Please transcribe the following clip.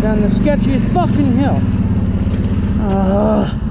down the sketchiest fucking hill. Uh. Ah.